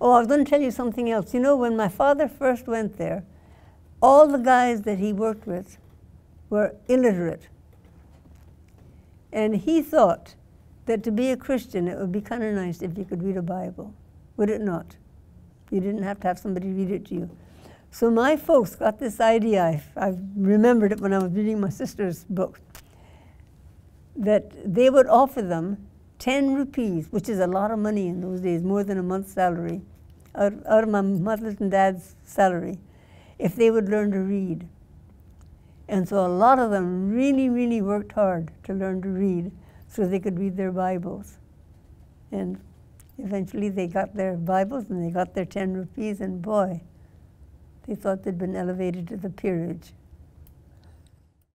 Oh, I was going to tell you something else. You know, when my father first went there, all the guys that he worked with were illiterate. And he thought that to be a Christian, it would be kind of nice if you could read a Bible. Would it not? You didn't have to have somebody read it to you. So my folks got this idea, I, I remembered it when I was reading my sister's book, that they would offer them 10 rupees, which is a lot of money in those days, more than a month's salary, out, out of my mother's and dad's salary, if they would learn to read. And so a lot of them really, really worked hard to learn to read so they could read their Bibles. And eventually they got their Bibles and they got their 10 rupees, and boy, they thought they'd been elevated to the peerage.